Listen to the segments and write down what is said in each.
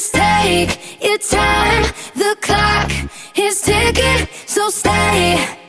Just take your time. The clock is ticking, so stay.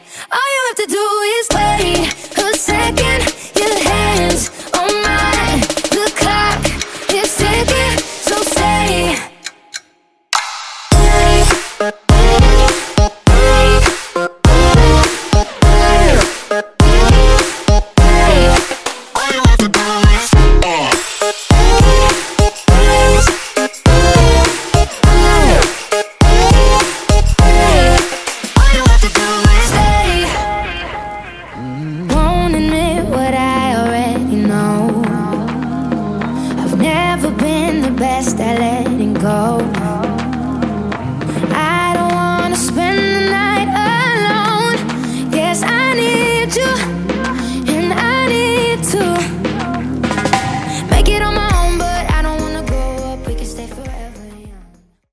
what I already know. I've never been the best at it.